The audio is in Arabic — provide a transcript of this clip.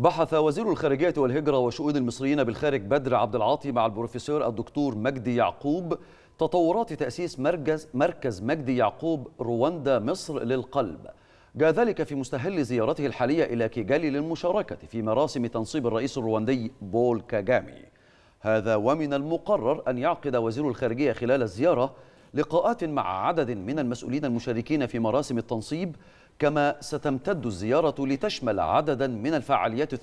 بحث وزير الخارجية والهجرة وشؤون المصريين بالخارج بدر عبد العاطي مع البروفيسور الدكتور مجدي يعقوب تطورات تأسيس مركز مركز مجدي يعقوب رواندا مصر للقلب. جاء ذلك في مستهل زيارته الحالية إلى كيجالي للمشاركة في مراسم تنصيب الرئيس الرواندي بول كاجامي. هذا ومن المقرر أن يعقد وزير الخارجية خلال الزيارة لقاءات مع عدد من المسؤولين المشاركين في مراسم التنصيب كما ستمتد الزيارة لتشمل عددا من الفعاليات الثنائية.